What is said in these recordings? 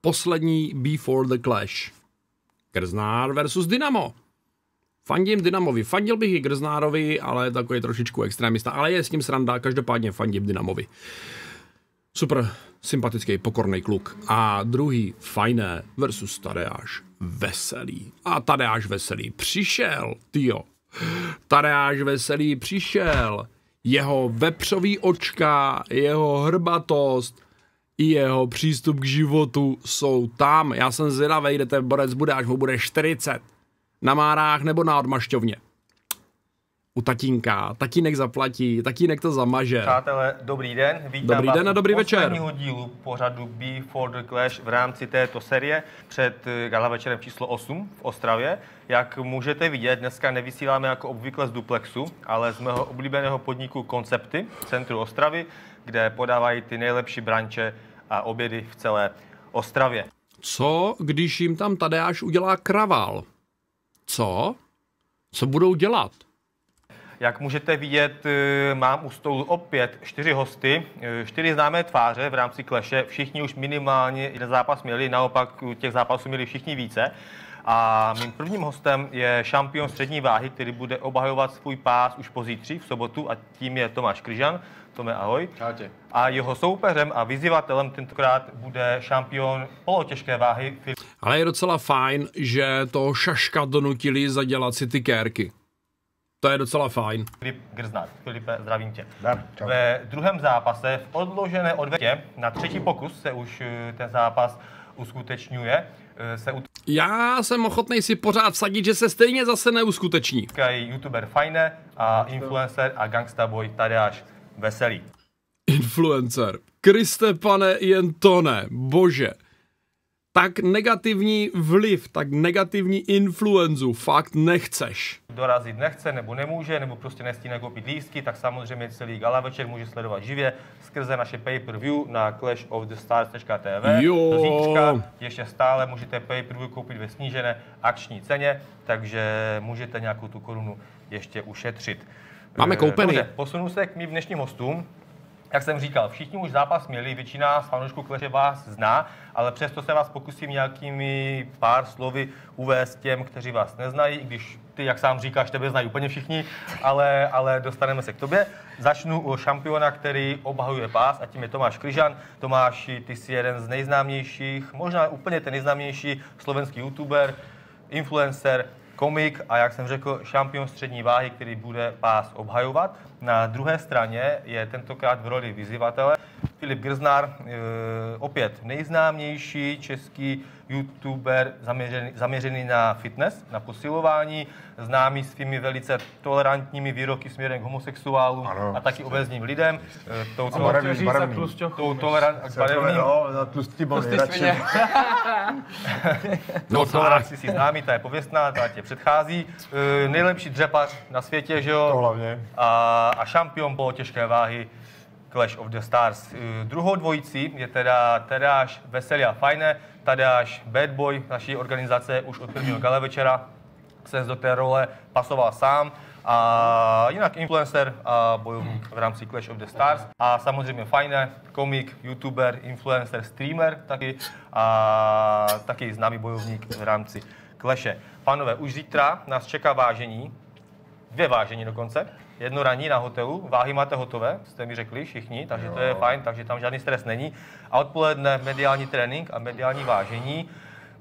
poslední Before the Clash. Krznár versus Dynamo. Fandím Dynamovi. Fandil bych i Grznárovi, ale takový trošičku extrémista. Ale je s tím sranda, každopádně fandím Dynamovi. Super, sympatický, pokorný kluk. A druhý, fajné versus Tadeáš Veselý. A Tadeáš Veselý přišel, tyjo. Tadeáš Veselý přišel. Jeho vepřový očka, jeho hrbatost, i jeho přístup k životu jsou tam. Já jsem zvědavý, kde ten borec bude, až mu bude 40 na Márách nebo na odmašťovně. U tatínka. Tatínek zaplatí, tatínek to zamaže. Přátelé, dobrý den. Vítám Dobrý vás den a dobrý večer. dílu pořadu Before the Clash v rámci této série před eh, gala večerem číslo 8 v Ostravě. Jak můžete vidět, dneska nevysíláme jako obvykle z Duplexu, ale z mého oblíbeného podniku Koncepty v centru Ostravy, kde podávají ty nejlepší branče a obědy v celé Ostravě. Co, když jim tam Tadeáš udělá kravál? Co? Co budou dělat? Jak můžete vidět, eh, mám u stolu opět čtyři hosty, eh, čtyři známé tváře v rámci kleše. Všichni už minimálně jeden zápas měli, naopak těch zápasů měli všichni více. A mým prvním hostem je šampion střední váhy, který bude obhajovat svůj pás už pozítří v sobotu a tím je Tomáš Kryžan. Tome, ahoj. Čaute. A jeho soupeřem a vyzývatelem tentokrát bude šampion polotěžké váhy Filip Ale je docela fajn, že toho šaška donutili zadělat si ty kérky. To je docela fajn. Filip Grznár. Filipe, zdravím tě. Dar, čau. Ve druhém zápase v odložené odvetě na třetí pokus se už eh, ten zápas uskutečňuje. Eh, Se Já jsem ochotný si pořád vsadit, že se stejně zase neuskuteční. youtuber Fajne a influencer a gangsta boy Tadeáš Veselý. Influencer. Kriste pane, jen to ne. Bože. Tak negativní vliv, tak negativní influenzu fakt nechceš. Dorazit nechce nebo nemůže, nebo prostě nestíne koupit lístky, tak samozřejmě celý gala večer může sledovat živě skrze naše pay-per-view na clashofthestars.tv. Jo. Zítřka ještě stále můžete pay-per-view koupit ve snížené akční ceně, takže můžete nějakou tu korunu ještě ušetřit. Máme Eh, koupený. Dobře, posunu se k mým dnešním hostům. Jak jsem říkal, všichni už zápas měli, většina z fanoušků Kleře vás zná, ale přesto se vás pokusím nějakými pár slovy uvést těm, kteří vás neznají, i když ty, jak sám říkáš, tebe znají úplně všichni, ale, ale dostaneme se k tobě. Začnu u šampiona, který obhajuje pás a tím je Tomáš Kryžan. Tomáši, ty jsi jeden z nejznámějších, možná úplně ten nejznámější slovenský youtuber, influencer, komik a jak jsem řekl, šampion střední váhy, který bude pás obhajovat. Na druhé straně je tentokrát v roli vyzývatele Filip Grznár, e, opět nejznámější český youtuber zaměřený, zaměřený na fitness, na posilování, známý svými velice tolerantními výroky směrem k homosexuálům Ano. a taky obezním lidem. E, touto, barevný, barevný. tou tolerant, barevným, No, na tlustý bol nejradši. No No, si si známý, ta je pověstná, ta tě předchází. E, nejlepší dřepař na světě, že jo? To hlavně. A, a šampion po těžké váhy Clash of the Stars. E, druhou dvojicí je teda Tadeáš Veselý a Fajne, Tadeáš Bad Boy naší organizace už od prvního gala večera se do té role pasoval sám. A jinak influencer a bojovník v rámci Clash of the Stars. A samozřejmě Fajne, komik, youtuber, influencer, streamer taky. A taky známý bojovník v rámci Clashe. Pánové, už zítra nás čeká vážení, dvě vážení dokonce. Jedno raní na hotelu, váhy máte hotové, jste mi řekli všichni, takže to je fajn, takže tam žádný stres není. A odpoledne mediální trénink a mediální vážení.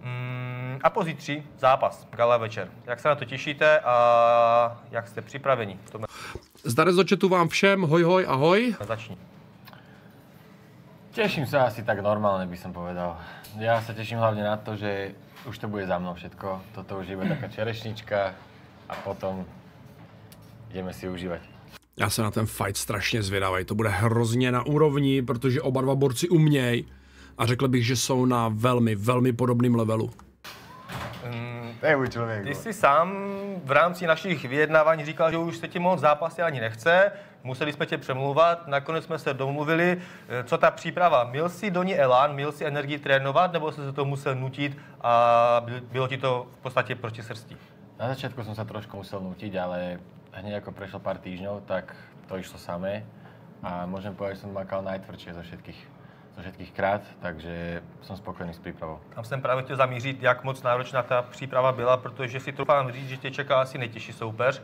Mm, a pozítří zápas, gala večer. Jak se na to těšíte a jak jste připraveni? To Zdar z očetu vám všem, hoj hoj, ahoj. začni. Teším sa asi tak normálne, by som povedal. Ja sa teším hlavne na to, že už to bude za mnou všetko. Toto už je iba taká čerešnička a potom ideme si užívať. Já se na ten fight strašně zvědavý. To bude hrozně na úrovni, protože oba dva borci umějí. A řekl bych, že jsou na velmi, velmi podobném levelu. To je můj člověk. Ty jsi sám v rámci našich vyjednávání říkal, že už se ti moc zápasy ani nechce, museli jsme tě přemluvat, nakonec jsme se domluvili, Eh, co ta příprava, měl jsi do ní elán, měl jsi energii trénovat, nebo jsi se to musel nutit a byl- bylo ti to v podstatě proti srsti? Na začiatku som sa trošku musel nutiť, ale hneď ako prešlo pár týždňov, tak to išlo samé. A môžem povedať, že som makal najtvrdšie zo všetkých, zo všetkých krát, takže som spokojný s prípravou. Tam jsem právě chtěl zamířit, jak moc náročná ta příprava byla, protože si troufám říct, že tě čeká asi nejtěžší soupeř.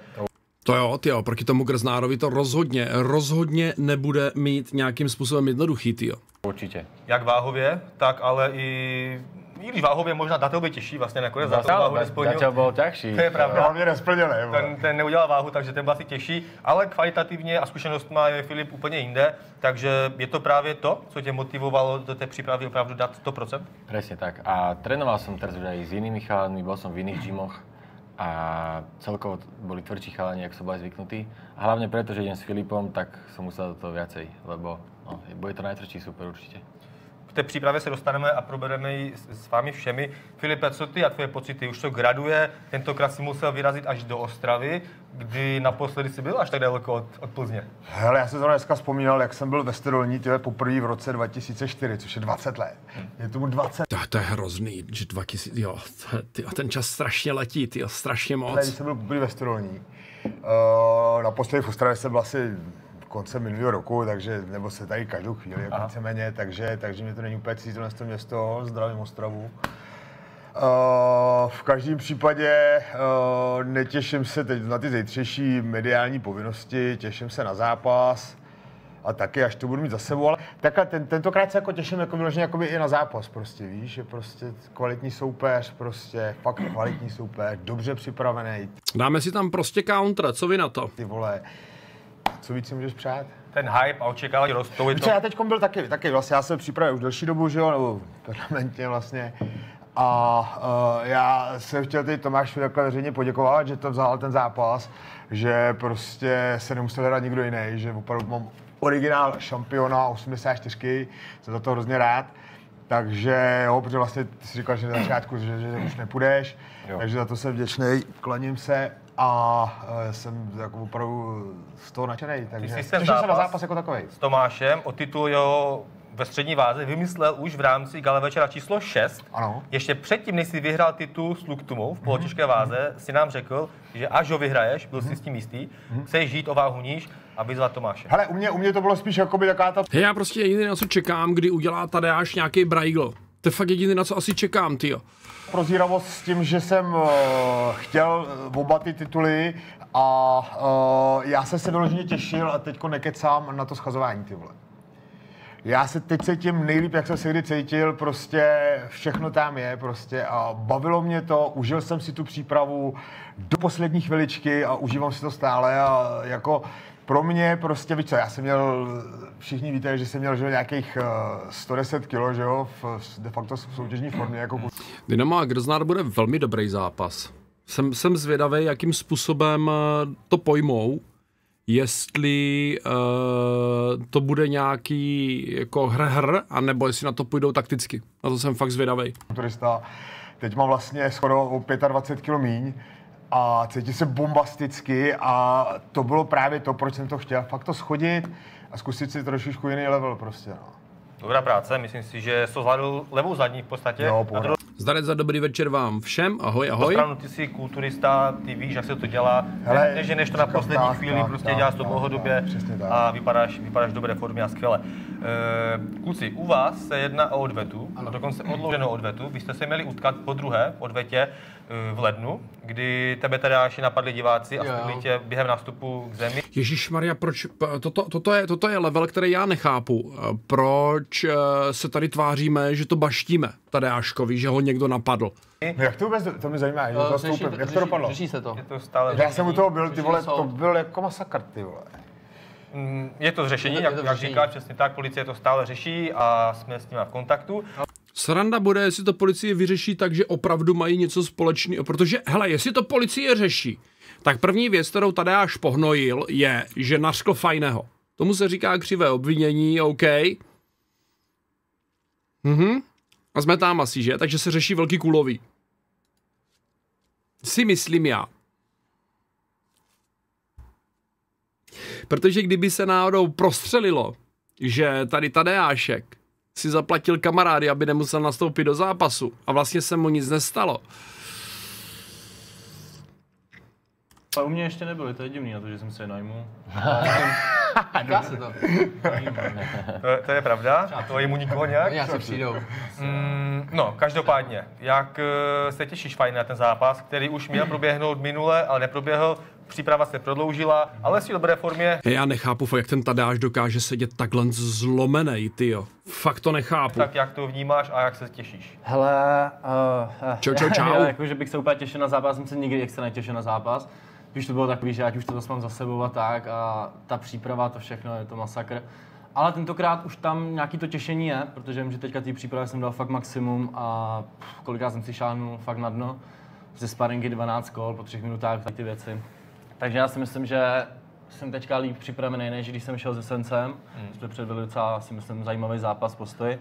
To jo, ty jo, proti tomu Grznárovi to rozhodně, rozhodně nebude mít nějakým způsobem jednoduchý, ty jo. Určite. Jak váhově, tak ale i i když váhově možná datel by těžší vlastně nakonec, za to váhu nesplnil. Bol ťažší. To je pravda. Hlavně nesplněný. vole. Ten, ten neudělal váhu, takže ten byl asi těžší, ale kvalitativně a zkušenost má je Filip úplně jinde, takže je to právě to, co tě motivovalo do té přípravy opravdu dát 100%? Presne tak. A trénoval som teraz už aj s inými chalanmi, bol som v iných gymoch a celkovo boli tvrdší chalani, jak som bol aj zvyknutý. A hlavne preto, že idem s Filipom, tak som musel do toho viacej, lebo no, bude to najtvrdší super určite. Té přípravě se dostaneme a probereme ji s, s vámi všemi. Filipe, co ty a tvoje pocity? Už to graduje, tentokrát si musel vyrazit až do Ostravy, kdy naposledy si byl až tak daleko od, od Plzně. Hele, já jsem zrovna dneska vzpomínal, jak jsem byl ve Stodolní, tyhle poprvé v roce 2004, což je 20 let. Je tomu 20 To, to je hrozný, že 2000, jo, ty, ten čas strašně letí, ty jo, strašně moc. když jsem byl poprvé ve Stodolní. Uh, naposledy v Ostravě jsem byl asi koncem minulého roku, takže, nebo se tady každou chvíli, jako víceméně, takže, takže mě to není úplně cítit na to město, zdravím Ostravu. Uh, v každém případě uh, netěším se teď na ty zítřejší mediální povinnosti, těším se na zápas a taky, až to budu mít za sebou, ale takhle ten, tentokrát se jako těším jako vyloženě jakoby i na zápas prostě, víš, že prostě kvalitní soupeř, prostě fakt kvalitní soupeř, dobře připravený, Dáme si tam prostě counter, co vy na to? ty vole, co víc si můžeš přát? Ten hype a očekávání rostou. Víš to, já teď byl taky, taky vlastně, já jsem připravil už delší dobu, že jo, nebo permanentně vlastně. A uh, já jsem chtěl teď Tomášovi takhle veřejně poděkovat, že to vzal ten zápas, že prostě se nemusel hledat nikdo jiný, že opravdu mám originál šampiona 84, jsem za to hrozně rád. Takže jo, protože vlastně ty jsi říkal, že na začátku, že, že už nepůjdeš, jo. takže za to jsem vděčný, klaním se a uh, jsem jako opravdu z toho nadšený, takže jsi ten těším se na zápas- zápas jako takový. s Tomášem o titul jeho ve střední váze vymyslel už v rámci gala večera číslo 6. Ano. Ještě předtím, než jsi vyhrál titul s Luktumou v polotěžké váze, si nám řekl, že až ho vyhraješ, byl jsi s tím jistý, chceš žít o váhu níž a vyzvat Tomáše. Hele, u mě, u mě to bylo spíš jakoby taková ta Hej, já prostě jediný, na co čekám, kdy udělá tady až nějaký Braigl. To je fakt jediný, na co asi čekám, ty jo. Prozíravost s tím, že jsem uh, chtěl uh, oba ty tituly a uh, já jsem se doloženě těšil a teďko nekecám na to schazování, ty vole. Já se teď cítím nejlíp, jak jsem se kdy cítil, prostě všechno tam je prostě a bavilo mě to, užil jsem si tu přípravu do poslední chviličky a užívám si to stále a jako pro mě prostě, víš co, já jsem měl, všichni víte, že jsem měl že, jo, nějakých uh, 110 kg, že jo, v, de facto v soutěžní formě, jako Dynamo a Grznár bude velmi dobrý zápas. Jsem, jsem zvědavý, jakým způsobem eh, to pojmou, jestli uh, to bude nějaký jako hr-hr, anebo jestli na to půjdou takticky. Na to jsem fakt zvědavý. turista. Teď mám vlastně skoro o 25 kg míň a cítím se bombasticky a to bylo právě to, proč jsem to chtěl. Fakt to schodit a zkusit si trošičku jiný level prostě, no. Dobrá práce, myslím si, že jsi to zvládl levou zadní v podstatě. Jo, pohoda. Zdarec za dobrý večer vám všem. Ahoj, ahoj. stranu ty jsi kulturista, ty víš, jak se to dělá. Hele, ne, že než to na poslední tak, chvíli, tak, prostě tak, děláš to tak, dlouhodobě tak, přesně tak. a vypadáš, vypadáš v dobré formě a skvěle. E, kluci, u vás se jedná o odvetu, a dokonce odloženou odvetu. Vy jste se měli utkat po druhé odvetě e, v lednu, kdy tebe tady až napadli diváci a strhli tě během nástupu k zemi. Ježíš Maria, proč, toto, toto, je, toto je level, který já nechápu. Eh, Proč eh, se tady tváříme, že to baštíme Tadeáškovi, že ho někdo napadl? no jak to vůbec, to mě zajímá, že Eh, to řeší-. Jak to dopadlo? Řeší se to. Je to stále Já jsem u toho byl, ty vole, to byl jako masakr, ty vole. Mm, Je to řešení, jak, jak říkáš, přesně tak, policie to stále řeší a jsme s nimi v kontaktu. Sranda bude, jestli to policie vyřeší tak, že opravdu mají něco společného. Protože, hele, jestli to policie řeší, tak první věc, kterou Tadeáš pohnojil, je, že nařkl fajného. Tomu se říká křivé obvinění, OK. Mhm. A jsme tam asi, že? Takže se řeší velký kulový. Si myslím já. Protože kdyby se náhodou prostřelilo, že tady Tadeášek si zaplatil kamarády, aby nemusel nastoupit do zápasu a vlastně se mu nic nestalo, A u mě ještě nebyli, to je divný na to, že jsem se je najmul. Říká se to. To, to je pravda, to je mu nikoho nějak. Oni asi přijdou. Mm, no, každopádně, jak eh, se těšíš fajn na ten zápas, který už měl proběhnout minule, ale neproběhl, příprava se prodloužila, ale jsi v dobré formě, Já nechápu, jak ten Tadáš dokáže sedět takhle zlomenej, tyjo. Fakt to nechápu. tak jak to vnímáš a jak se těšíš. Hele, uh, Čau, čau, čau. Já, jako, že bych se úplně těšil na zápas, jsem se nikdy extra netěšil na zápas. Když to bylo takový, že ať už to zase mám za sebou a tak a ta příprava, to všechno, je to masakr. Ale tentokrát už tam nějaký to těšení je, protože vím, že teďka té přípravy jsem dal fakt maximum a pff, kolikrát jsem si šáhnul fakt na dno. Ze sparingy 12 kol po třech minutách, tak ty věci. Takže já si myslím, že jsem teďka líp připravený, než když jsem šel se Sencem. Hmm. Jsme předvedli docela, si myslím, zajímavý zápas postoj.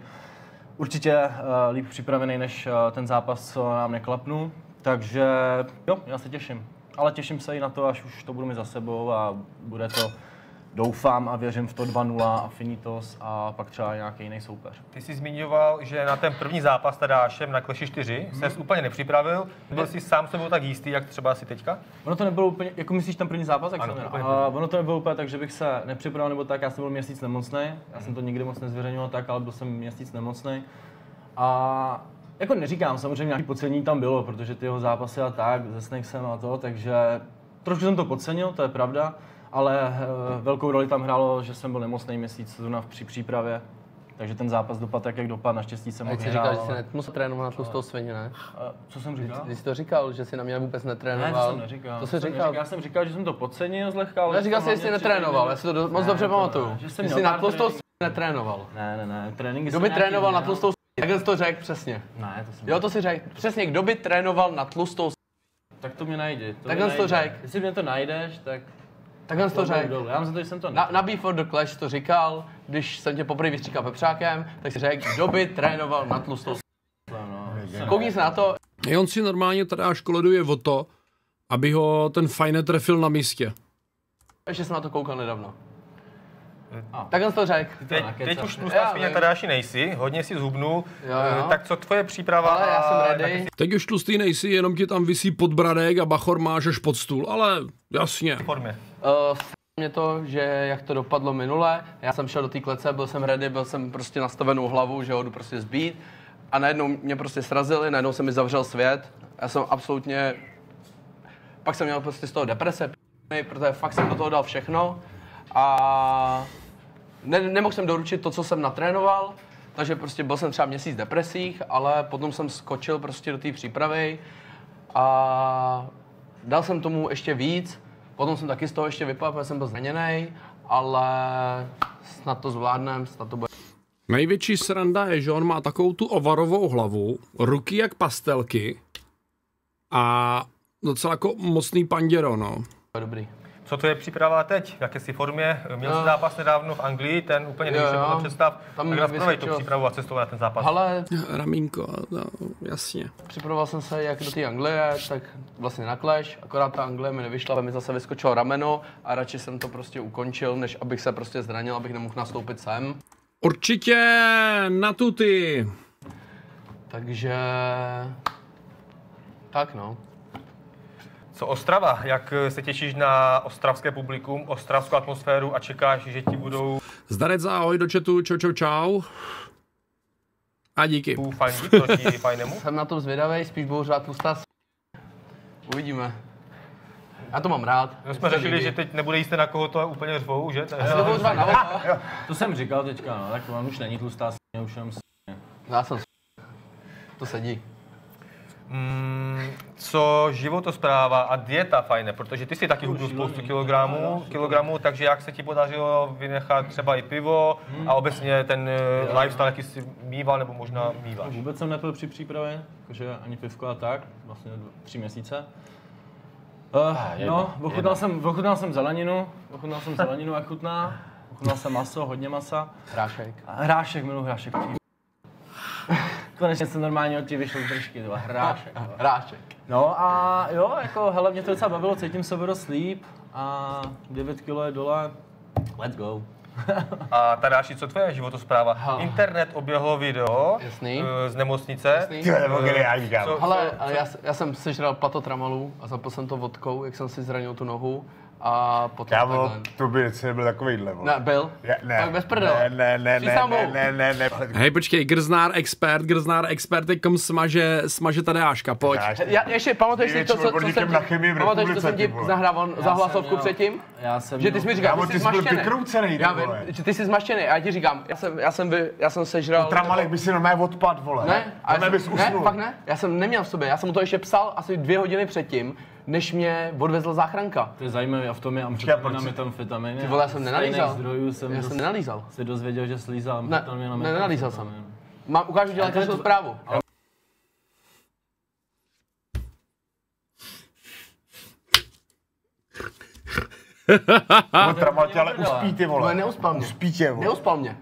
Určitě uh, líp připravený než uh, ten zápas, co nám neklapnul. Takže jo, já se těším. Ale těším se i na to, až už to budu mít za sebou a bude to, doufám a věřím v to 2-0 a finitos a pak třeba nějaký jiný soupeř. Ty jsi zmiňoval, že na ten první zápas s Tadášem na Clashi 4 Mhm. ses úplně nepřipravil. Byl jsi sám sebou tak jistý, jak třeba asi teďka? Ono to nebylo úplně, jako myslíš ten první zápas, jak Ano, jsem? A ono to nebylo úplně tak, že bych se nepřipravil nebo tak, já jsem byl měsíc nemocný, já jsem to nikdy moc nezveřejňoval tak, ale byl jsem měsíc nemocný. A jako neříkám, samozřejmě nějaký podcenění tam bylo, protože ty jeho zápasy a tak, ze Snakesem a to, takže trošku jsem to podcenil, to je pravda, ale eh, velkou roli tam hrálo, že jsem byl nemocný měsíc zrovna při přípravě, takže ten zápas dopadl tak, jak dopadl, naštěstí jsem A jsi nehrál, říkal, že jsi nemusel trénovat na tlustou ne? A Co jsem říkal? Ty jsi to říkal, že jsi na mě vůbec Ne, netrénoval. to jsem neříkal. To jsi jsem říkal. neříkal. Já jsem říkal, že jsem to podcenil zlehka, ale... Já říkal jsi, že jsi netrénoval, já si to do, moc Ne, dobře ne, pamatuju. že jsem jsi na tlustou netrénoval. Ne, ne, ne, tréninky Kdo by trénoval na tlustou Jak jsi to řekl přesně? Ne, to jsem Jo, to si řekl. Přesně, kdo by trénoval na tlustou svině? Tak to mě najdi. To Takhle mě jsi to řekl. Jestli mě to najdeš, tak... Takhle jsi to klobouk řekl. dolů. Já mám za to, že jsem to Na, na Beef for the Clash to říkal, když jsem tě poprvé vystříkal pepřákem, tak si řekl, kdo by trénoval na tlustou svině. No. Koukni se na to, I on si normálně Tadáš koleduje o to, aby ho ten fajn trefil na místě. ještě jsem na to koukal nedávno. Takhle jsi to řekl. Teď, teď už svině vím. Tadáši nejsi, hodně si zhubnul. Jo, jo. Eh, Tak co tvoje příprava? Ale já jsem a- ready. Teď už tlustý nejsi, jenom ti tam visí podbradek a bachor máš až pod stůl, ale jasně. v formě. Uh, mě to, že jak to dopadlo minule, já jsem šel do té klece, byl jsem ready, byl jsem prostě nastavenou hlavu, že ho jdu prostě zbít a najednou mě prostě srazili, najednou se mi zavřel svět, já jsem absolutně, pak jsem měl prostě z toho deprese, protože fakt jsem do toho dal všechno a ne, nemohl jsem doručit to, co jsem natrénoval, takže prostě byl jsem třeba měsíc v depresích, ale potom jsem skočil prostě do té přípravy a dal jsem tomu ještě víc, potom jsem taky z toho ještě vypadl, protože jsem byl zraněný, ale snad to zvládnem, snad to bude. Největší sranda je, že on má takovou tu ovarovou hlavu, ruky jak pastelky a docela jako mocný panděro, no. dobrý. Co to je příprava teď? V jaké jsi formě? Měl jsi No. zápas nedávno v Anglii, ten úplně nejvíce jo. podle představ. Tam Tak nás tu přípravu a cestu na ten zápas. Ale Ramínko, no, jasně. připravoval jsem se jak do té Anglie, tak vlastně na Clash, akorát ta Anglie mi nevyšla, mi zase vyskočilo rameno a radši jsem to prostě ukončil, než abych se prostě zranil, abych nemohl nastoupit sem. Určitě na tuty. Takže... Tak no. Co Ostrava? Jak eh, se těšíš na ostravské publikum, ostravskou atmosféru a čekáš, že ti budou Zdarec ahoj do chatu, čau čau čau. A díky. fandit proti fajnemu? Jsem na to zvědavý, spíš budu řád tlustá s... Uvidíme. Já to mám rád. My jsme řešili, že teď nebude jíst na koho to úplně řvou, že? To je- to na oko. To jsem říkal teďka, no, tak on už není tlustá svině, už jenom s- Já jsem s... To sedí. Mm, co životospráva a dieta fajne, protože ty si taky hubnul spoustu kilogramů, kilogramů, takže jak se ti podařilo vynechat třeba i pivo a obecně ten eh, lifestyle, jaký jsi mýval nebo možná mýváš? Vůbec jsem nepil při přípravě, jakože ani pivko a tak, vlastně tři měsíce. Uh, jedno, no, ochutnal jsem, ochutnal jsem zeleninu, ochutnal jsem zeleninu, jak chutná, ochutnal jsem maso, hodně masa. Hrášek. Hrášek, miluji hrášek. Konečně jsem normálně od těch vyšel z držky, hrášek. jo. Hrášek. No a jo, jako hele, mě to docela bavilo, cítím se dost líp a 9 kg je dole, let's go. A Tadáši, co tvoje životospráva? Ha. Internet oběhlo video Jasný. eh, z nemocnice. Jasný. Kámo. Co- Ale, ale já, já jsem sežral patotramalu a zapil jsem to vodkou, jak jsem si zranil tu nohu a potom Kámo, to by byl takovýhle, vole. Ne, byl. Je, ne, Tak bez prdele. Ne, ne, ne, ne, ne, ne, ne, ne, Hej, počkej, Grznár expert, Grznár expert, teďkom smaže, smaže Tadeáška, pojď. Já ještě pamatuješ si to, co, co jsem na chemii v pamatuješ, co republice, jsem ti ty vole. zahrával za jsem hlasovku předtím? Já jsem Že ty jsi mi říkal, Kámo, ty jsi byl vykroucený, ty Já vím, vole. že ty jsi zmaštěný a já ti říkám, já jsem, já jsem, vy, já jsem sežral... Tramalek by si normálně odpad, vole. Ne, a já ne bys jsem, ne, usnul. fakt ne, já jsem neměl v sobě, já jsem mu to ještě psal asi dvě hodiny předtím, než mě odvezl záchranka. To je zajímavé, a v tom je proč amfetamin, si- metamfetaminy. Ty vole, já jsem Z nenalízal. zdrojů jsem, Já jsem nenalízal. se dozvěděl, že slízal Ne, amfetamin a ne, nenalízal jsem. Mám, ukážu ti lékařskou zprávu. No, Tramal tě ale uspí, ty No, vole. neuspal mě. Uspí tě, vole. Neuspal mě.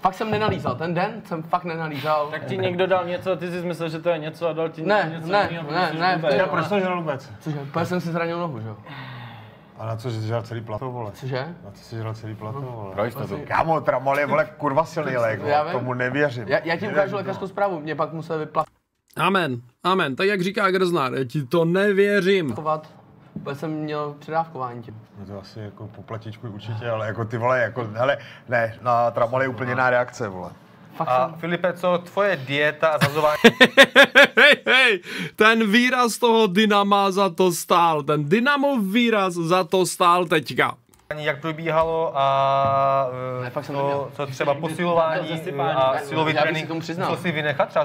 Fakt jsem nenalízal, ten den jsem fakt nenalízal. Tak ti někdo dal něco, ty jsi myslel, že to je něco a dal ti Ne, něco ne, jiného, ne, ne, to je- Já proč to žral vůbec? Cože, protože jsem si zranil nohu, že jo? A na co, že jsi žral celý plato, vole? Cože? Na co jsi žral celý plato, vole? Pro jistotu. Kámo, Tramal je, vole, kurva silný lék. Tomu nevěřím. Já, já ti Nevěřím ukážu lékařskou zprávu, mě pak musel vyplakovat, Amen, amen, tak jak říká Grznár, já ti to nevěřím. Protože jsem měl předávkování tím. No to asi jako po platičku určitě, ale jako ty vole, jako, hele, ne, na Tramal je úplně jiná reakce, vole. Fakt A jsem, Filipe, co tvoje dieta a zazování Hej, hej, ten výraz toho Dynama za to stál, ten Dynamov výraz za to stál teďka. jak probíhalo a eh, Ne, fakt jsem to, neměl. co třeba posilování a silový já trénink, co si vynechat, třeba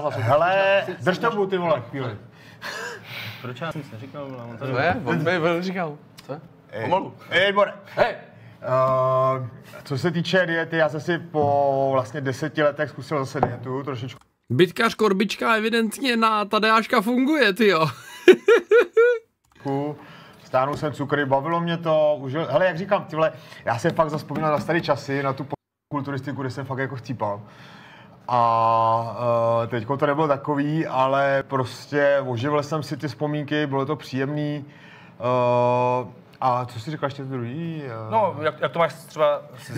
hlasovku. Hele, drž to bu, ty vole, chvíli. Proč já jsem nic neříkal, on tady- Co je? On on říkal. Co? Ej, Pomalu. Ej, Bore. Hej, Uh, co se týče diety, já jsem si po vlastně deseti letech zkusil zase dietu, trošičku Bytkař Korbička evidentně na Tadeáška funguje, ty jo. Stáhnul jsem cukry, bavilo mě to, užil, hele, jak říkám, ty vole, já jsem fakt zaspomínal na staré časy, na tu kulturistiku, kde jsem fakt jako chcípal. A uh, teďko to nebylo takový, ale prostě oživil jsem si ty vzpomínky, bylo to příjemný. Uh, a co jsi říkal ještě druhý? Uh, No, jak, jak to máš třeba s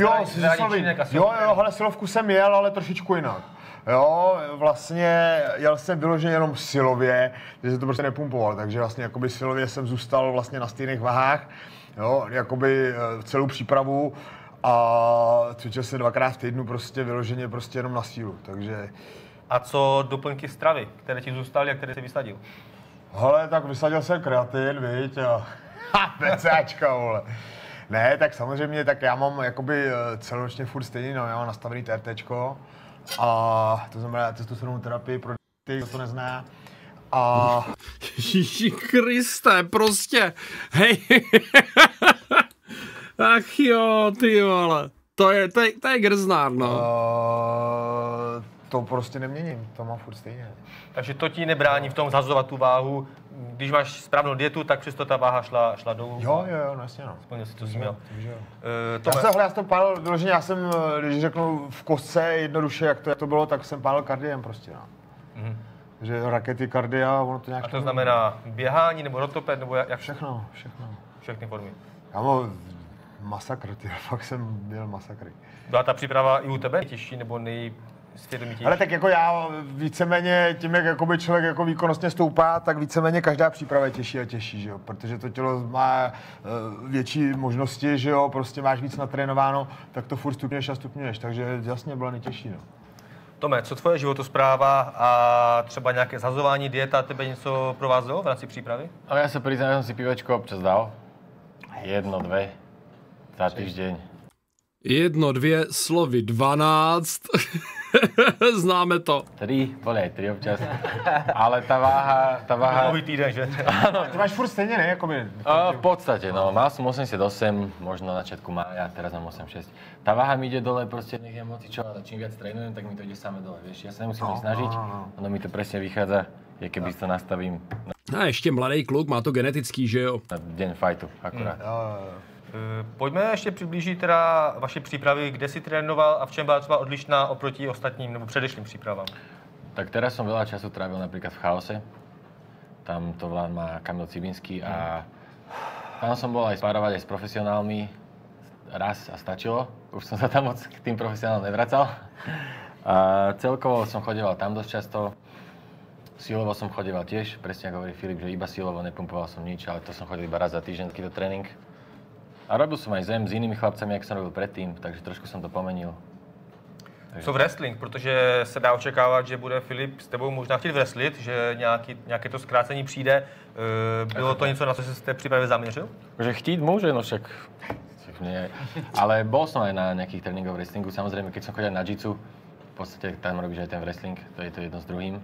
Jo, a jo, jo, hele, silovku jsem jel, ale trošičku jinak. Jo, vlastně jel jsem vyloženě jenom silově, že se to prostě nepumpoval, takže vlastně jakoby silově jsem zůstal vlastně na stejných vahách, jo, jakoby eh, celou přípravu a cvičil jsem dvakrát v týdnu prostě vyloženě prostě jenom na sílu, takže A co doplňky stravy, které ti zůstaly a které jsi vysadil? Hele, tak vysadil jsem kreatin, viď, a ha, PCAčka, vole. Ne, tak samozřejmě, tak já mám jakoby eh, celoročně furt stejný, no, já mám nastavený TRTčko a to znamená testosteronovou terapii pro ty, kdo to nezná. A Ježíši Kriste, prostě, hej. Ach jo, ty vole. To je, to je, to je Grznár, no. uh, to prostě neměním, to mám furt stejně. Takže to ti nebrání v tom zhazovat tu váhu. Když máš správnou dietu, tak přesto ta váha šla, šla dolů. Jo, jo, jo, no jasně no. Splnil si to, co měl. Uh, Já jsem, já jsem to pálil, vyloženě, já jsem, eh, když řeknu v kostce jednoduše, jak to, jak to bylo, tak jsem pálil kardiem prostě, no. Že rakety kardia, ono to nějak... a to znamená běhání nebo rotoped nebo jak, jak Všechno, všechno. všechny formy. Kámo, masakr, ty, fakt jsem měl masakry. Byla ta příprava i u tebe nejtěžší nebo nejsvědomitější? Ale tak jako já víceméně, tím jak jakoby člověk jako výkonnostně stoupá, tak víceméně každá příprava je těžší a těžší, že jo? protože to tělo má eh, větší možnosti, že jo, prostě máš víc natrénováno, tak to furt stupňuješ a stupňuješ, takže jasně byla nejtěžší, no. Tome, co tvoje životospráva a třeba nějaké zhazování, dieta, tebe něco provázelo v rámci přípravy? Ale ja sa priznám, že som si pivečko občas dal. Jedno, dve. Za týždeň. Jedno, dvě, slovy dvanáct. Známe to. Boli aj tri občas. Ale tá váha, tá váha... Nový týden, že? Ty máš furt stejně, ne? Jakoby, A, v podstate, no. Mal som 88, možno na začiatku mája, teraz mám 86. Tá váha mi ide dole, proste nech je moci čo, ale čím viac trénujem, tak mi to ide same dole, vieš. Ja sa nemusím no, snažiť, no, no. ono mi to presne vychádza, je keby to nastavím A ještě mladý kluk, má to genetický, že jo. na deň fajtu, akurát. Jo, jo, jo. Eh, Pojďme ještě přiblížit teda vaše přípravy, kde jsi trénoval a v čem byla třeba odlišná oproti ostatním nebo předešlým přípravám. Tak teraz som veľa času trávil napríklad v chaose. Tam to vlád má Kamil Cibinský a tam som bol aj spárovať aj s profesionálmi raz a stačilo. Už som sa tam moc k tým profesionálom nevracal. A celkovo som chodeval tam dosť často. Silovo som chodieval tiež, presne ako hovorí Filip, že iba silovo nepumpoval som nič, ale to som chodil iba raz za týždeň takýto tréning. A robil som aj zem s inými chlapcami, jak som robil predtým, takže trošku som to pomenil. Co wrestling, protože se dá očekávat, že bude Filip s tebou možná chtít wrestlit, že nějaký, nějaké to zkrácení přijde. E, Bylo to něco, na co jsi v té přípravě zaměřil? Že chtít môže, no však, však nie. Ale bol som aj na nejakých tréningoch wrestlingu, samozrejme, keď som chodil na jitsu, v podstate tam robíš aj ten wrestling, to je to jedno s druhým.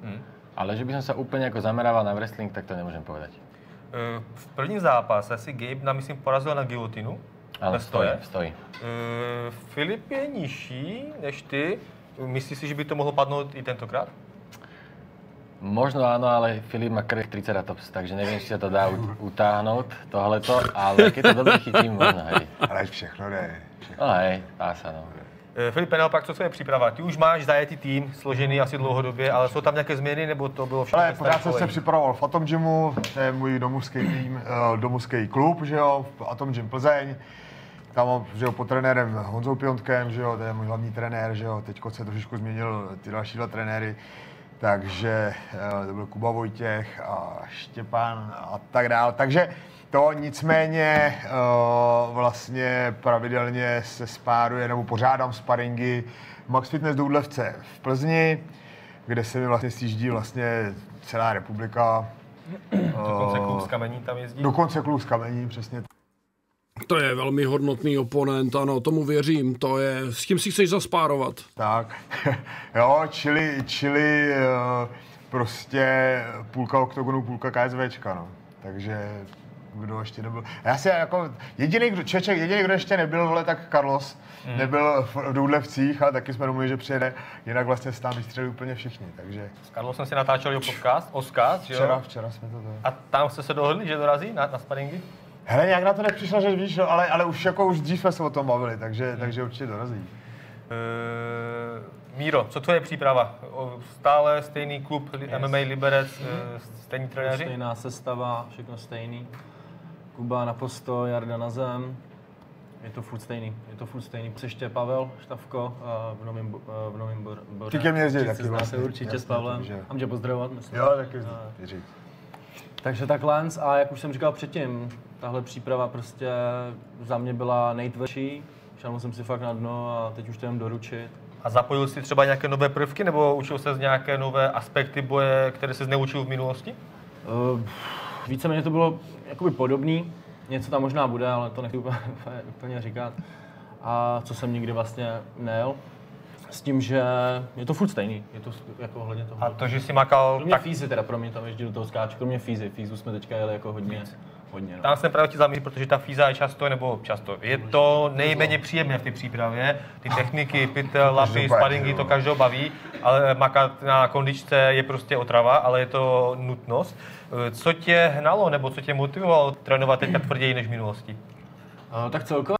Ale že by som sa úplne ako zamerával na wrestling, tak to nemôžem povedať. E, V prvním zápase si Gabe, na, myslím, porazil na gilotinu. Ale stojí, stojí. E, Filip je nižší než ty. Myslíš si, že by to mohlo padnout i tentokrát? Možno áno, ale Filip má krk Triceratops, takže neviem, či sa to dá ut- utáhnuť, tohleto, ale keď to dobre chytím, možno hej. Ale všechno jde. Všechno. No hej, dá sa no. E, Filipe, naopak, co tvoje příprava? Ty už máš zajetý tým, složený asi dlouhodobě, ale jsou tam nějaké změny, nebo to bylo všechno? Ale pořád jsem se připravoval v Atom Gymu, to je můj domovský tým, eh, domovský klub, že jo, v Atom Gym Plzeň. Tam že jo, pod trenérem Honzou Piontkem, že jo, to je můj hlavní trenér, že jo, teď se trošičku změnil ty další dva trenéry. Takže eh, to byl Kuba Vojtěch a Štěpán a tak dále. Takže to nicméně eh, vlastně pravidelně se spáruje, nebo pořádám sparingy Max Fitness Doudlevce v Plzni, kde se mi vlastně sjíždí vlastně celá republika. Dokonce Eh, klub z kamení tam jezdí. Dokonce kluk z kamení, přesně To je velmi hodnotný oponent, ano, tomu věřím. To je, s tím si chceš zaspárovat. tak. jo, čili, čili eh, prostě půlka oktogonu, půlka KSVčka, no. Takže kdo ještě nebyl. Já si jako, jediný, kdo, Čeček, jediný, kdo ještě nebyl, vole, tak Carlos. Hmm. Nebyl v Doudlevcích a taky jsme domluvili, že přijede. Jinak vlastně se tam vystřelili úplně všichni, takže S Karlou jsem si natáčel jeho podcast, Oskaz, že jo? včera, včera jsme to... to. A tam jste se dohodli, že dorazí na, na sparingy? Hele, nějak na to nepřišlo, že víš, no, ale, ale už jako už dřív jsme se o tom bavili, takže, takže určitě dorazí. E, Míro, co tvoje příprava? Stále stejný klub yes. MMA Liberec, e, stejní trenéři? Stejná sestava, všechno stejný. Kuba na posto, Jarda na zem. Je to furt stejný, je to furt stejný. Ještě Pavel Štavko a v novém, bo- v novém bor, bore. Ty ke mně jezdí Určitě taky vlastně, určitě s jasně, Pavlem. takže- Mám tě pozdravovat, myslím. Jo, taky A- věřit. Takže takhle a jak už jsem říkal předtím, tahle příprava prostě za mě byla nejtvrdší. Šel jsem si fakt na dno a teď už to jen doručit. A zapojil jsi třeba nějaké nové prvky, nebo učil se z nějaké nové aspekty boje, které se neučil v minulosti? Uh, víceméně to bylo jakoby podobný, něco tam možná bude, ale to nechci úplně, úplně- říkat. A co jsem nikdy vlastně nejel. S tím, že je to furt stejný, je to jako ohledně toho. A to, že jsi makal, Kromě tak Fízy teda, pro mě tam jezdí do toho skáču, kromě Fízy. Fízu jsme teďka jeli jako hodně, hodně no. tam jsem právě chtěl zamířit, protože ta fíza je často, nebo často, je to nejméně příjemné v té přípravě. Ty techniky, pytel, lapy, sparingy, to každého baví, ale makat na kondičce je prostě otrava, ale je to nutnost. Co tě hnalo, nebo co tě motivovalo trénovat teďka tvrději než v minulosti? Uh, tak celkově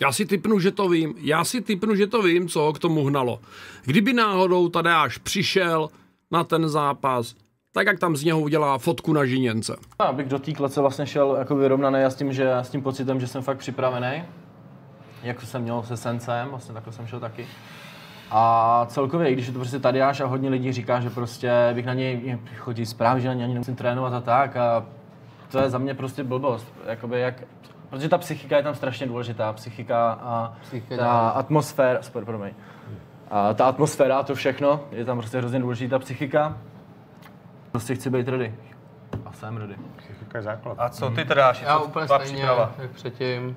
Já si typnu, že to vím. Já si typnu, že to vím, co ho k tomu hnalo. Kdyby náhodou Tadeáš přišel na ten zápas, tak jak tam z něho udělá fotku na žiněnce. Abych do té klece vlastně šel jako vyrovnaný a s tím, že s tím pocitem, že jsem fakt připravený. Jak jsem měl se Sencem, vlastně takhle jsem šel taky. A celkově, i když je to prostě Tadeáš a hodně lidí říká, že prostě bych na něj chodí zprávy, že na něj ani nemusím trénovat a tak a to je za mě prostě blbost. Jakoby jak, protože ta psychika je tam strašně důležitá, psychika a Psychika, ta atmosféra, super, promiň. A ta atmosféra, to všechno, je tam prostě hrozně důležitá psychika. Prostě chci být ready. A jsem ready. Psychika je základ. A co ty teda, Já co úplně tvá stejně, příprava? jak předtím.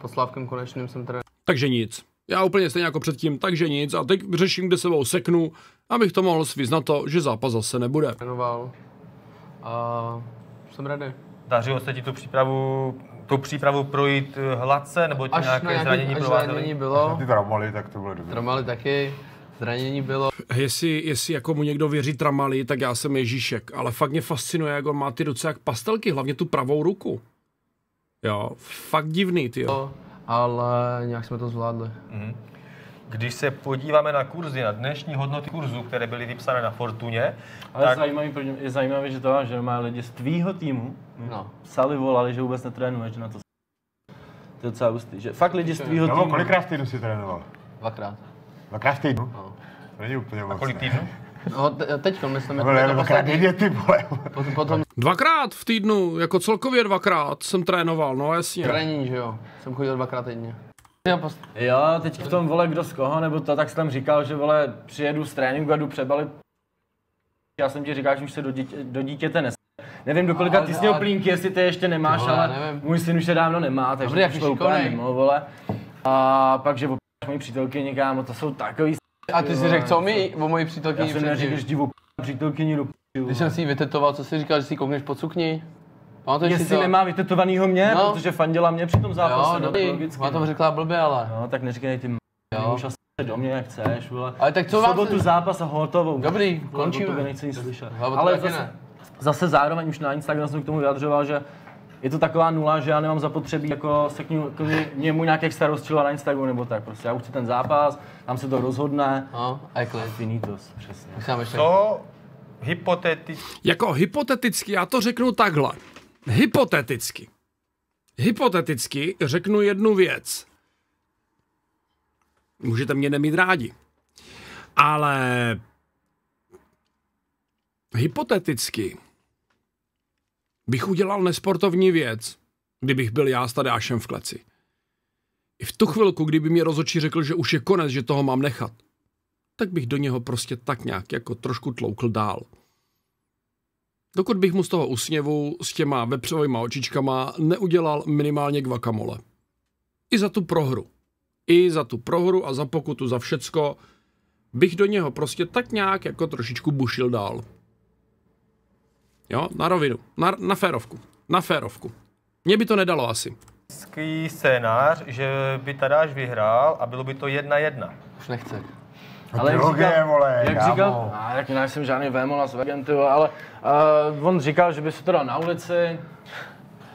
Po Slavkem konečným jsem teda Takže nic. Já úplně stejně jako předtím, takže nic. A teď řeším, kde sebou seknu, abych to mohl svízt na to, že zápas zase nebude. trénoval. A jsem ready. Dařilo se ti tu přípravu, tu přípravu projít eh, hladce, nebo ti Až nějaké na nějaký zranění až provázely? zranění bylo, Ty tramoli, tak to bylo dobré. tromali taky, zranění bylo. Jestli, jestli jako mu někdo věří Tramali, tak já jsem Ježíšek. Ale fakt mě fascinuje, jak on má ty ruce jak pastelky, hlavně tu pravou ruku. Jo, fakt divný, ty jo. ale nějak jsme to zvládli. Když se podíváme na kurzy, na dnešní hodnoty kurzů, které byly vypsané na Fortuně, Ale tak zajímavý, je zajímavé, že to, že má lidi z tvýho týmu No. psali, volali, že vůbec netrénuješ, že na to to je docela hustý, že fakt lidi z tvýho No, týmu. kolikrát v týdnu si trénoval? Dvakrát. Dvakrát v týdnu? No. To není úplně moc. kolik ne? týdnů? No, te, teďko, myslím, Vole, jako dvakrát poslední. denně, ty vole. Potom, potom Dvakrát v týdnu, jako celkově dvakrát jsem trénoval, no jasně. trénink, že jo. Jsem chodil dvakrát týdně. Jo, teď v tom, vole, kdo z koho, nebo to, tak jsem tam říkal, že, vole, přijedu z tréninku a jdu přebalit. Já jsem ti říkal, že už se do, dítě, do dítěte nes. Nevím, do kolika Ale- ty sněl plínky, jestli ty ještě nemáš, Vole, ale nevím. můj syn už se dávno nemá, takže Dobrý, to šlo úplně mimo, vole. A pak, že mojí přítelkyni, kámo, to jsou takový A ty si řekl, co mi o mojí přítelkyni Já jsem neřekl, že opáš přítelkyni do p***, Když jsem si ji vytetoval, co jsi říkal, že si koukneš pod sukni? Pamatuješ si Jestli to? nemá vytetovanýho mě, No. protože fandila mě při tom zápase, Jo, no, dobrý. logicky. Má to řekla blbě, ale. No, tak neříkej ty m***, Jo. už asi do mě, jak chceš, vole. Ale tak co vám sobotu se- zápas a hotovou. Dobrý, končíme. Nechci nic slyšet. Ale to zase, zase zároveň už na Instagramu jsem k tomu vyjadřoval, že je to taková nula, že já nemám zapotřebí jako se k němu, k němu nějakých starostí na Instagramu nebo tak. Prostě já už chci ten zápas, tam se to rozhodne. No, a je klid. Finitos, přesně. Co hypoteticky Jako hypoteticky, já to řeknu takhle. Hypoteticky. Hypoteticky řeknu jednu věc. Můžete mě nemít rádi. Ale hypoteticky bych udělal nesportovní věc, kdybych byl já s Tadeášem v kleci. I v tu chvilku, kdyby mě rozočí řekl, že už je konec, že toho mám nechat, tak bych do něho prostě tak nějak jako trošku tloukl dál. Dokud bych mu z toho úsměvu s těma vepřovými očičkama neudělal minimálně guacamole. I za tu prohru. I za tu prohru a za pokutu, za všecko bych do něho prostě tak nějak jako trošičku bušil dál. Jo, na rovinu, na, na férovku, na férovku. Mně by to nedalo asi. scénář, že by Tadáš vyhrál a bylo by to jedna jedna. Už nechce. Ale jak Trilogie, říkal, vole, jak kámo. říkal, a jak nejsem žádný vémola s agenty, ale uh, on říkal, že by se to dal na ulici,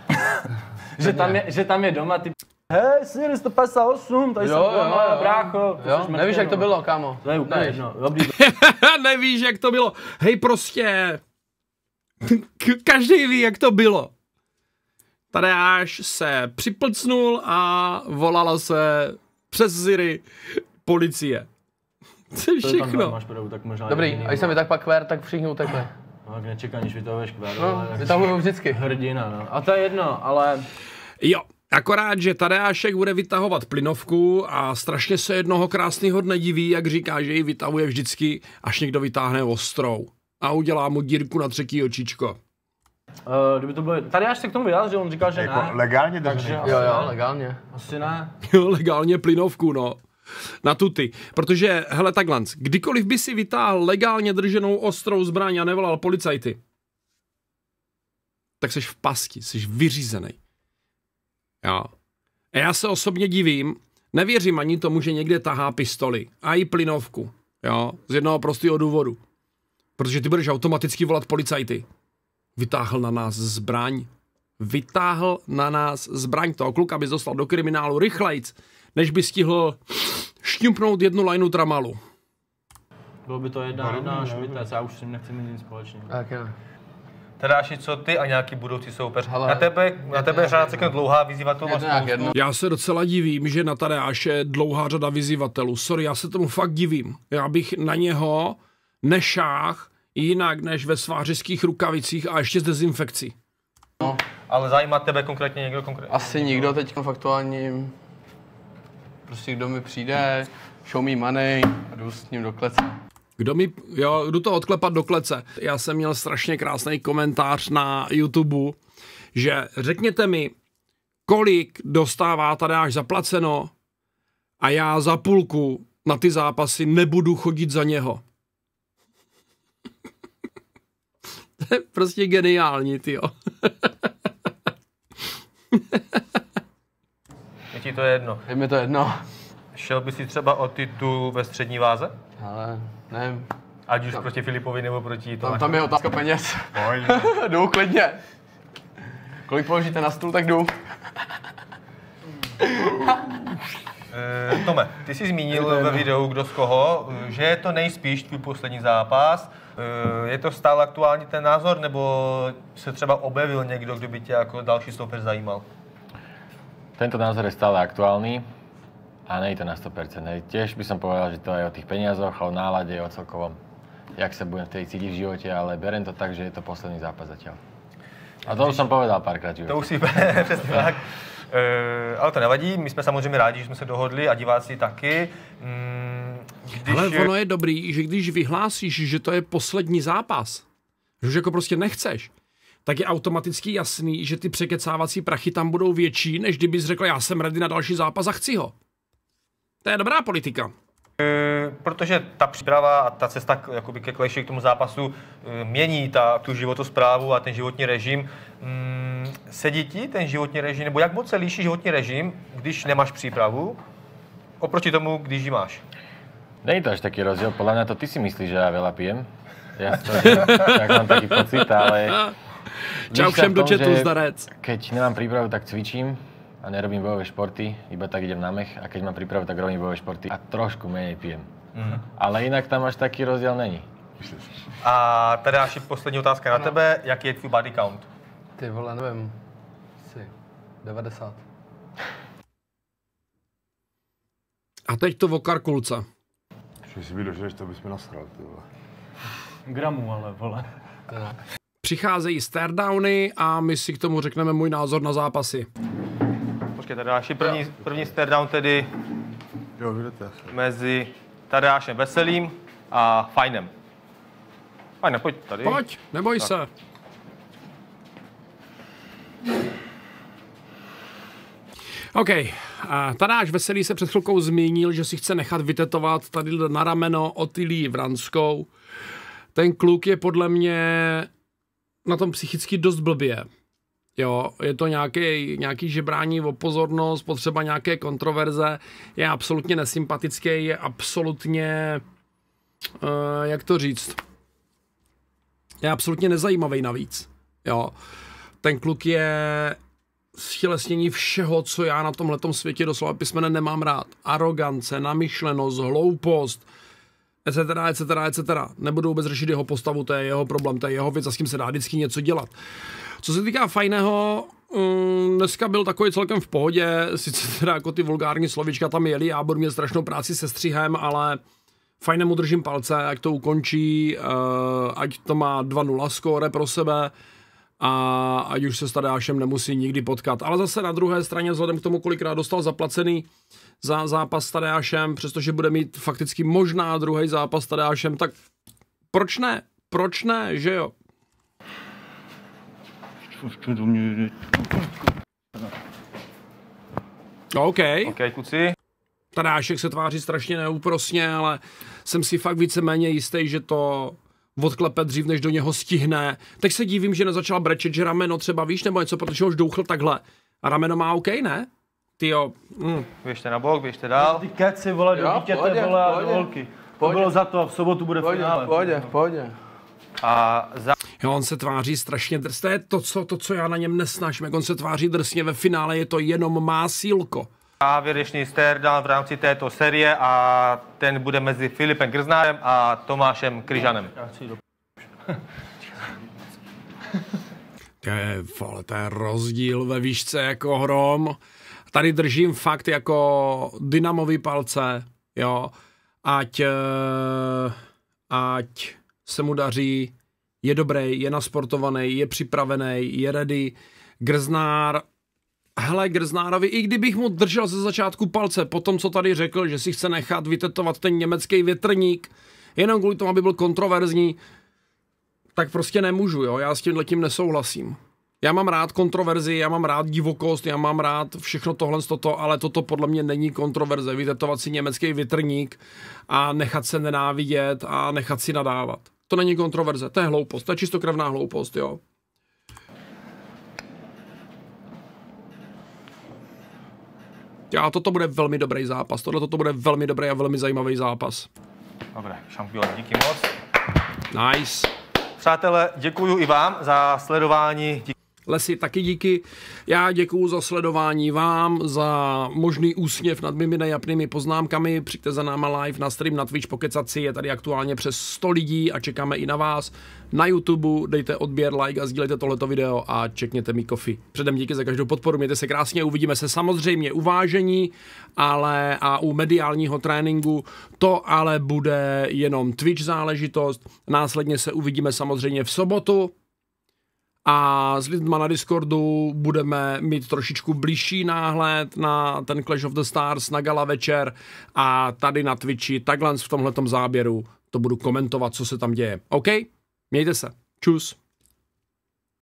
že, tam je, že tam je doma ty Hej, Siri 158, tady Jo, jsem jo, doma, jo. brácho. to Jo, nevíš, jak to no. bylo, kámo. To je úplně Nevíš. jedno. Dobrý, Nevíš, jak to bylo. Hej, prostě. Každý ví, jak to bylo. Tadeáš se připlcnul a volala se přes Ziry policie. To je všechno. máš pravdu, tak možná Dobrý, a když jsem tak pak kvér, tak všichni utekli. No, tak nečekaj, než vytahuješ kvér, No, vytahuju vždycky. hrdina, no. A to je jedno, ale Jo, akorát, že Tadeášek bude vytahovat plynovku a strašně se jednoho krásného dne diví, jak říká, že ji vytahuje vždycky, až někdo vytáhne ostrou. A udělá mu dírku na třetí očičko. uh, kdyby to bylo, tady až se k tomu vyjádřil, on říkal, že Jako ne. legálně. Takže Jo, asi jo, legálně. Asi ne. Jo, legálně plynovku, no. Na tuty. Protože, hele, takhle, kdykoliv by si vytáhl legálně drženou ostrou zbraň a nevolal policajty, tak jsi v pasti, jsi vyřízený. Jo. A já se osobně divím, nevěřím ani tomu, že někde tahá pistoli a i plynovku. Jo, z jednoho prostého důvodu. Protože ty budeš automaticky volat policajty. Vytáhl na nás zbraň. Vytáhl na nás zbraň toho kluka, by dostal do kriminálu rychlejc, než by stihl šťupnout jednu lajnu tramalu. Bylo by to jedna, jedna šmitec, já už s tím nechci mít nic společného. Tak jo. Tadáši, co ty a nějaký budoucí soupeř? Hele, na tebe, na tebe jedno. řekne dlouhá, vyzývatel má Jedno jak spoustu. jedno. Já se docela divím, že na Tadeáše je dlouhá řada vyzývatelů. Sorry, já se tomu fakt divím. Já bych na něho nešách jinak než ve svářických rukavicích a ještě s dezinfekcí. Ale zajímá tebe konkrétně někdo konkrétně? Asi nikdo teď v aktuálním, prostě kdo mi přijde, show me money, a jdu s ním do klece. Kdo mi, jo, jdu to odklepat do klece. Já jsem měl strašně krásný komentář na YouTube, že řekněte mi, kolik dostává Tadeáš zaplaceno a já za půlku na ty zápasy nebudu chodit za něho. to je prostě geniální, tyjo. Je ti to jedno. Je mi to jedno, Šel by si třeba o titul ve střední váze? ale nevím. Ať už proti Filipovi nebo proti Tam, Tomáši. tam je otázka peněz. Pojď. jdu klidně. Kolik položíte na stůl, tak jdu. Eh, Tome, ty jsi zmínil ve videu Kdo z koho, že je to nejspíš tvůj poslední zápas. Eh, Je to stále aktuální ten názor, nebo se třeba objevil někdo, kdo by tě jako další soupeř zajímal? Tento názor je stále aktuálny a je to na 100%. Hej. Tiež by som povedal, že to je o tých peniazoch, ale o nálade, o celkovom. jak sa budem vtedy cítiť v živote, ale berem to tak, že je to posledný zápas zatiaľ. A to už som povedal párkrát To už si přesně tak. E, ale to nevadí, my jsme samozřejmě rádi, že jsme se dohodli a diváci taky. Mm, když Ale ono je dobrý, že když vyhlásíš, že to je poslední zápas, že už jako prostě nechceš, tak je automaticky jasný, že ty překecávací prachy tam budou větší, než kdybys řekl, já jsem ready na další zápas a chci ho. To je dobrá politika. Protože ta příprava a ta cesta k, jakoby ke kleši k tomu zápasu e, mění ta, tu životosprávu a ten životní režim. Mm, sedí ti ten životní režim, nebo jak moc se líší životní režim, když nemáš přípravu, oproti tomu, když ji máš? Není to až taký rozdiel, podľa mňa to ty si myslíš, že ja veľa pijem. Ja to, tak mám taký pocit, ale... Čau všem do chatu, že zdarec. Keď nemám prípravu, tak cvičím a nerobím bojové športy, iba tak idem na mech a keď mám prípravu, tak robím bojové športy a trošku menej pijem. Mhm. Ale jinak tam až taký rozdiel není. A tady naši poslední otázka na tebe, jaký je tvůj body count? Ty vole, nevím. Asi 90. A teď to o karkulce. Že si vydožeš, to bys mi nasral, ty vole. Gramů, ale vole. Přicházejí stardowny a my si k tomu řekneme můj názor na zápasy. Počkej, Tadeáši, první, první stare down tedy Jo, mezi Tadeášem Veselým a Fajnem. Fajne, pojď tady. Pojď, neboj se. OK. A Tadáš Veselý se před chvilkou zmínil, že si chce nechat vytetovat tady na rameno Otylii Vranskou. Ten kluk je podle mě na tom psychicky dost blbě. Jo, je to nějaký, nějaký žebrání o pozornost, potřeba nějaké kontroverze, je absolutně nesympatický, je absolutně, uh, jak to říct, je absolutně nezajímavý navíc. Jo. Ten kluk je stělesnění všeho, co já na tomhletom světě doslova písmene nemám rád. Arogance, namyšlenost, hloupost, etc., etc., etc. Nebudu vůbec řešit jeho postavu, to je jeho problém, to je jeho věc a s tím se dá vždycky něco dělat. Co se týká fajného, um, dneska byl takový celkem v pohodě, sice teda jako ty vulgární slovička tam jeli, já budu mít strašnou práci se střihem, ale fajnému držím palce, ať to ukončí, uh, ať to má 2-0 skóre pro sebe a ať už se s Tadeášem nemusí nikdy potkat. Ale zase na druhé straně, vzhledem k tomu, kolikrát dostal zaplacený za zápas s Tadeášem, přestože bude mít fakticky možná druhý zápas s Tadeášem, tak proč ne? Proč ne, že jo? OK. OK, kluci. Tadášek se tváří strašně neúprosně, ale jsem si fakt víceméně jistý, že to odklepe dřív, než do něho stihne. Teď se divím, že nezačala brečet, že rameno třeba víš, nebo něco, protože už douchl takhle. A rameno má OK, ne? Ty jo. Mm. Běžte na bok, běžte dál. Ty keci, vole, do dítěte, vole, a do holky. To Pohodě. bylo za to, v sobotu bude Pohodě, finále. pohodě, pohodě. A za Jo, on se tváří strašně drs. To je to co, to, co já na něm nesnáším. Jak on se tváří drsně ve finále, je to jenom má sílko. Závěrečný stare down v rámci této série a ten bude mezi Filipem Grznárem a Tomášem Kryžanem. To je, vole, to je rozdíl ve výšce jako hrom. Tady držím fakt jako dynamový palce, jo. Ať, eh, ať se mu daří, je dobrý, je nasportovaný, je připravený, je ready. Grznár, hele, Grznárovi, i kdybych mu držel ze začátku palce, po tom, co tady řekl, že si chce nechat vytetovat ten německý větrník, jenom kvůli tomu, aby byl kontroverzní, tak prostě nemůžu, jo, já s tím letím nesouhlasím. Já mám rád kontroverzi, já mám rád divokost, já mám rád všechno tohle, toto, ale toto podle mě není kontroverze. Vytetovat si německý větrník a nechat se nenávidět a nechat si nadávat. To není kontroverze, to je hloupost, to je čistokrevná hloupost, jo. Já, toto bude velmi dobrý zápas, tohle toto bude velmi dobrý a velmi zajímavý zápas. Dobré, šampion, díky moc. Nice. Přátelé, děkuji i vám za sledování. Díky Lesy, taky díky. Já děkuju za sledování vám, za možný úsměv nad mými nejapnými poznámkami. Přijďte za náma live na stream na Twitch pokecat si, je tady aktuálně přes 100 lidí a čekáme i na vás. Na YouTube dejte odběr, like a sdílejte tohleto video a čekněte mi kofi. Předem díky za každou podporu, mějte se krásně, uvidíme se samozřejmě u vážení ale a u mediálního tréninku. To ale bude jenom Twitch záležitost. Následně se uvidíme samozřejmě v sobotu, a s lidma na Discordu budeme mít trošičku blížší náhled na ten Clash of the Stars na gala večer a tady na Twitchi, takhle v tomhletom záběru to budu komentovat, co se tam děje. OK? Mějte se. Čus.